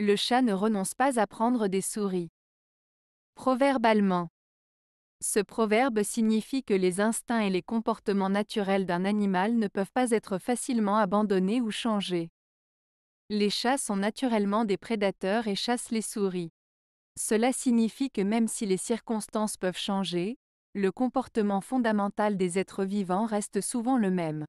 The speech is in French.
Le chat ne renonce pas à prendre des souris. Proverbe allemand. Ce proverbe signifie que les instincts et les comportements naturels d'un animal ne peuvent pas être facilement abandonnés ou changés. Les chats sont naturellement des prédateurs et chassent les souris. Cela signifie que même si les circonstances peuvent changer, le comportement fondamental des êtres vivants reste souvent le même.